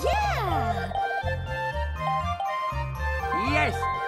Yeah! Yes!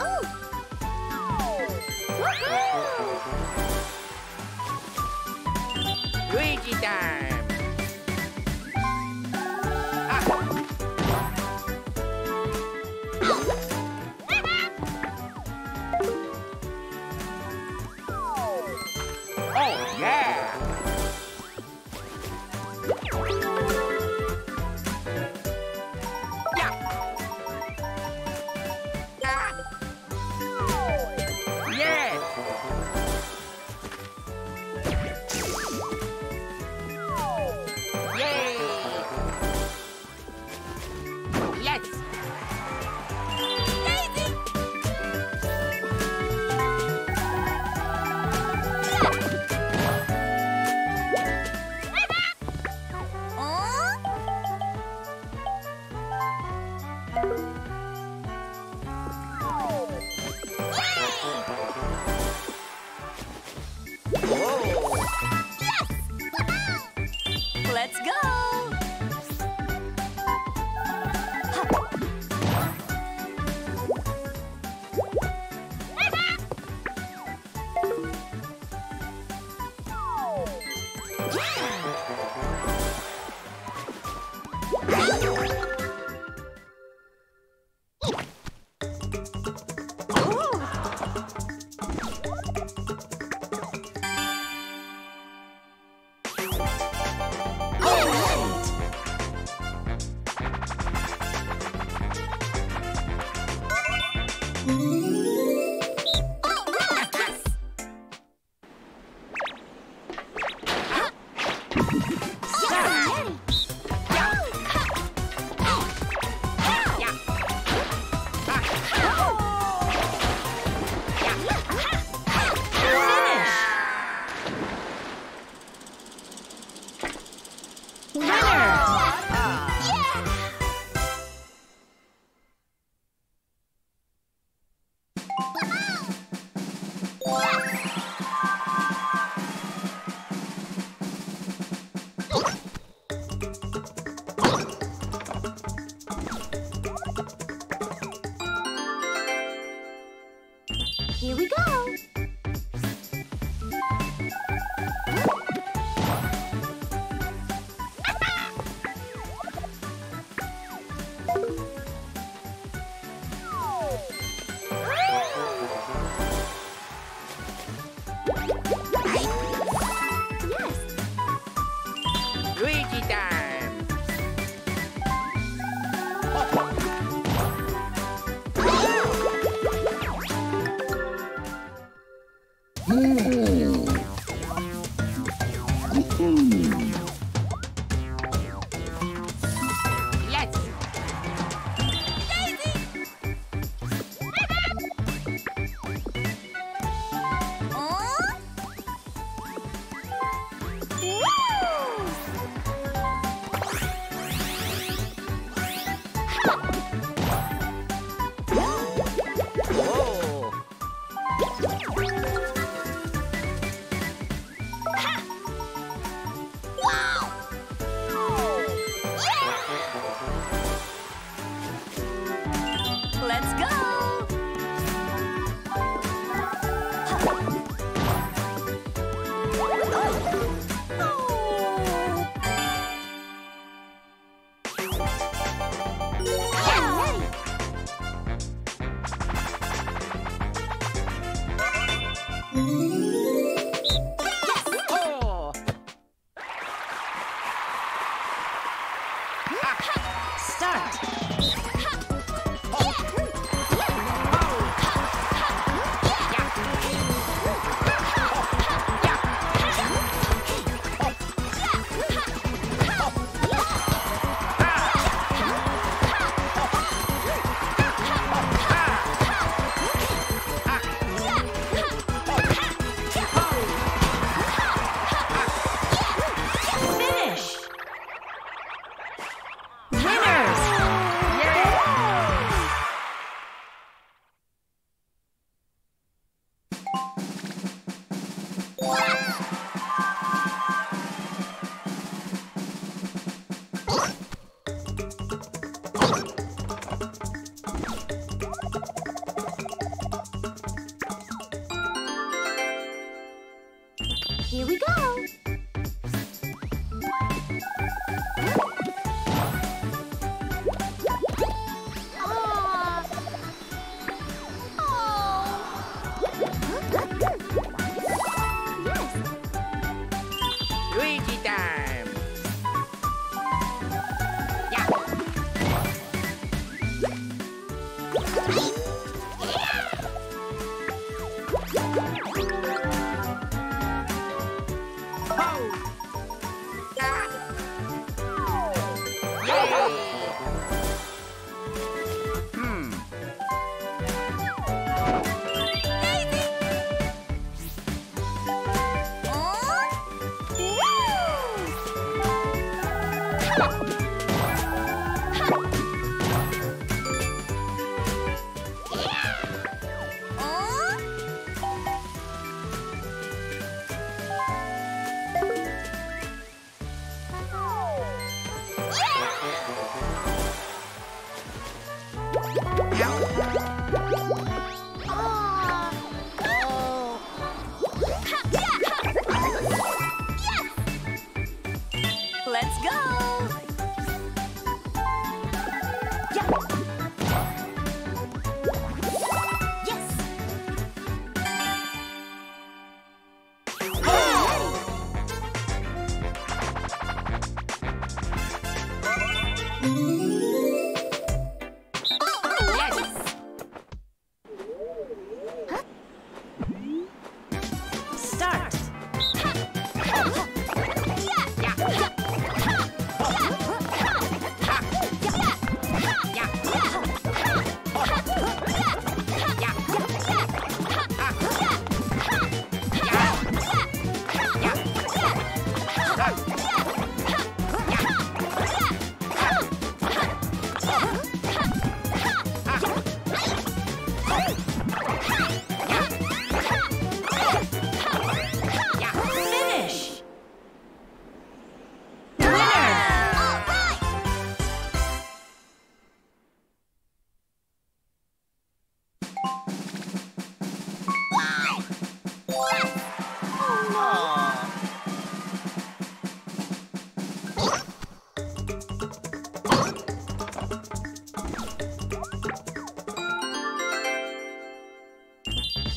Oh. Luigi time! Let's go!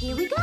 Here we go.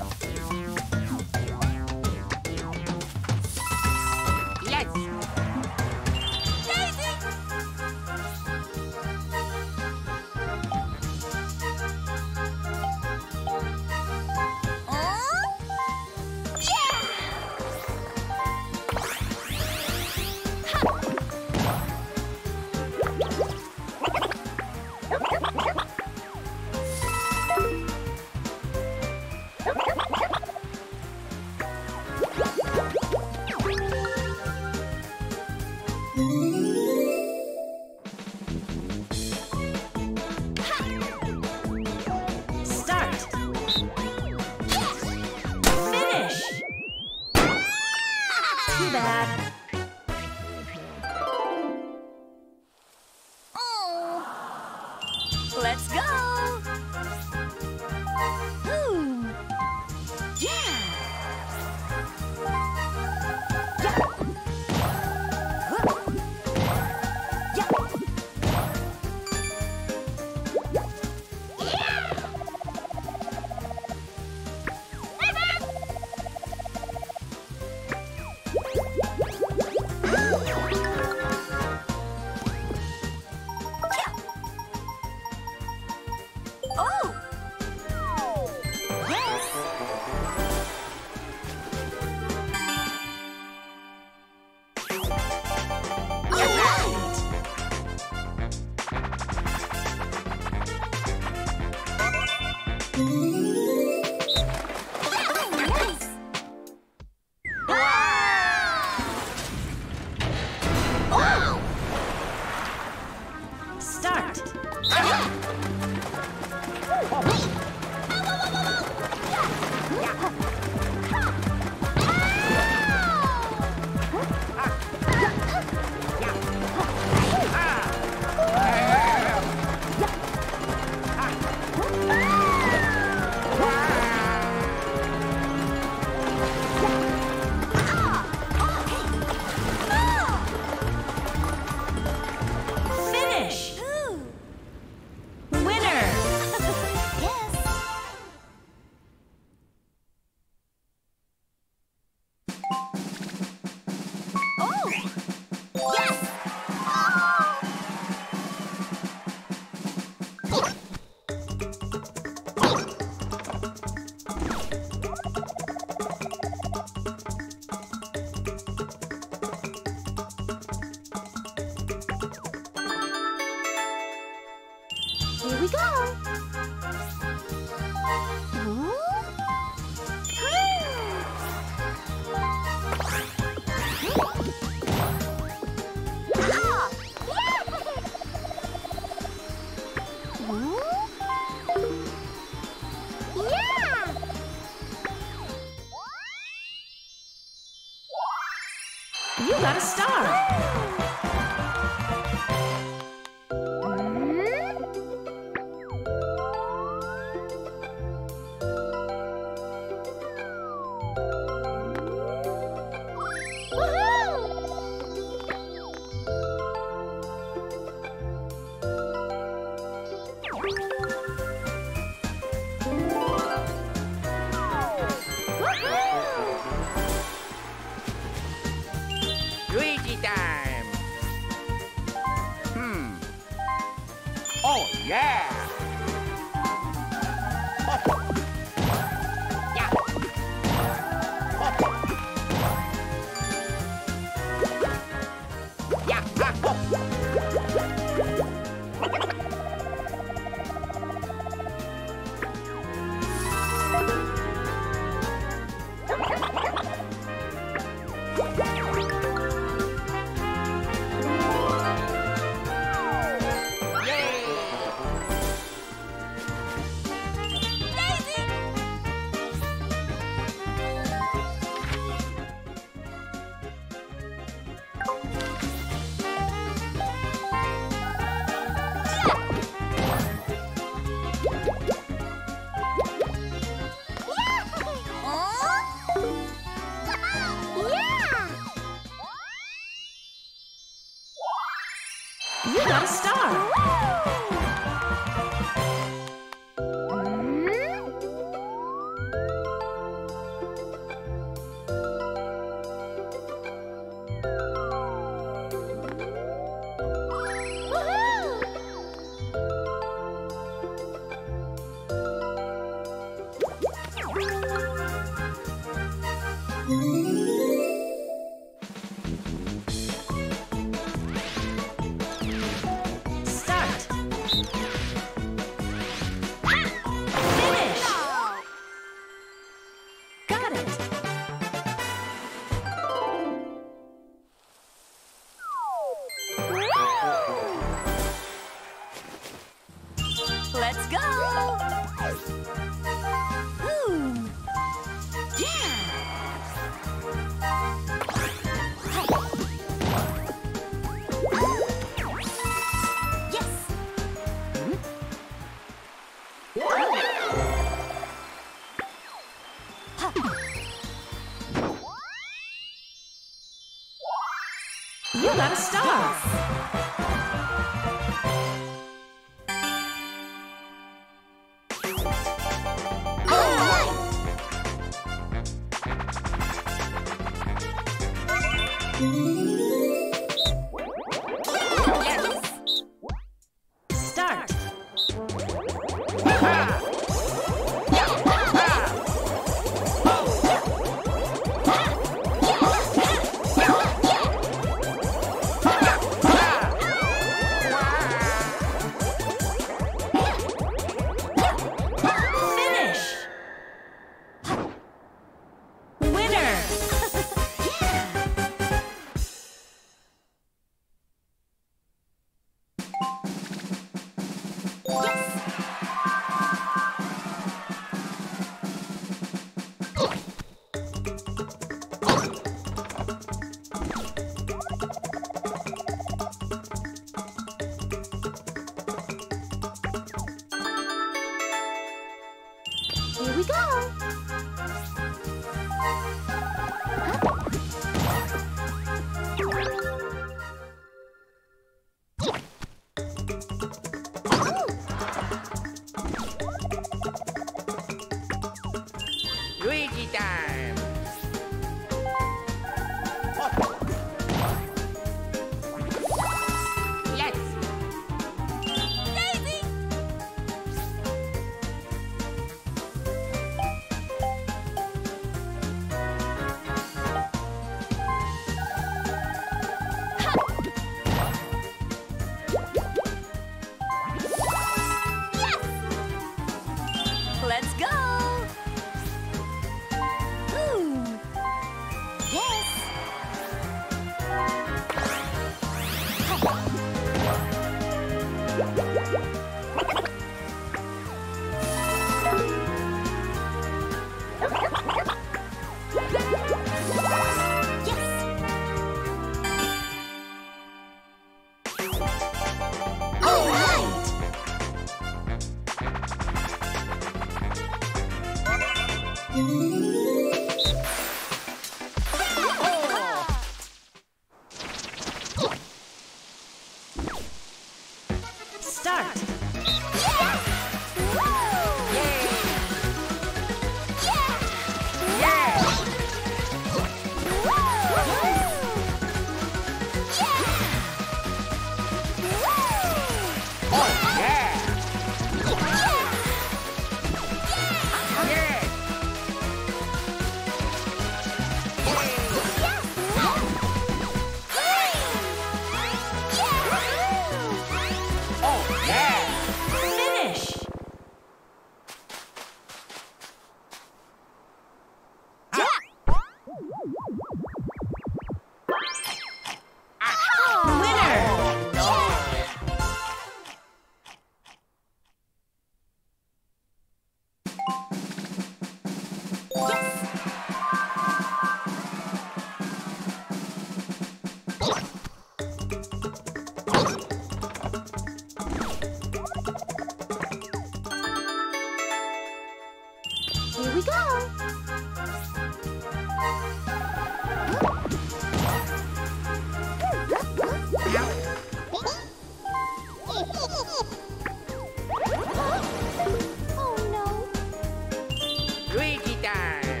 Luigi time!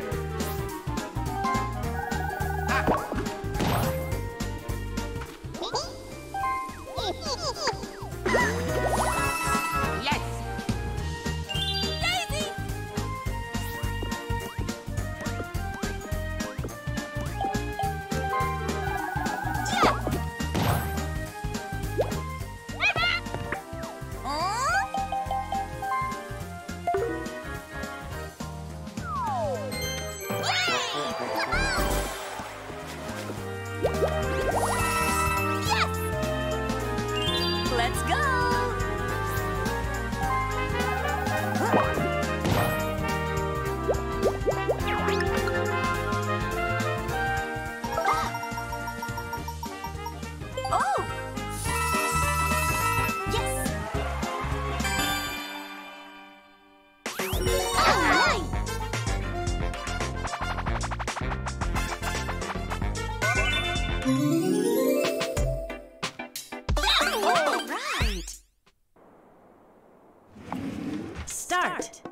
писать.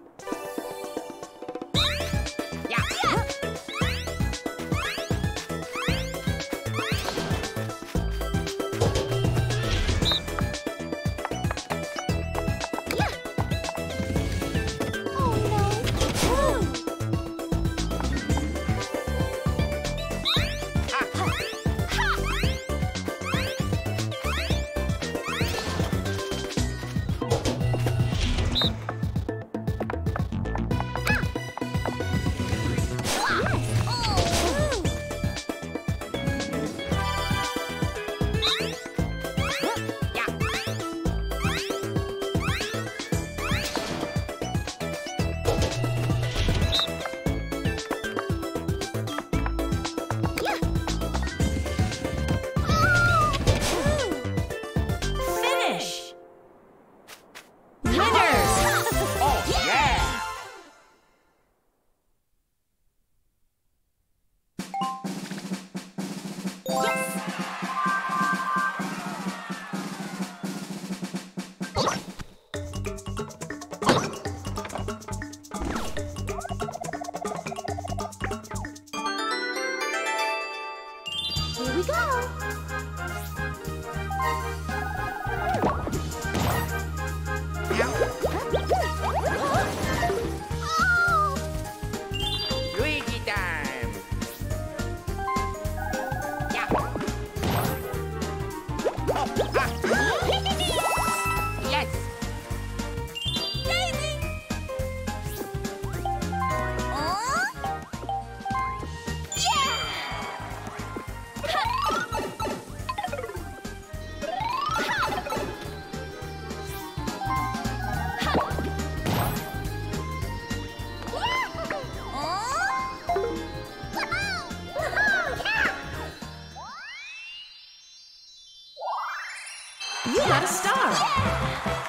You got a star. Start.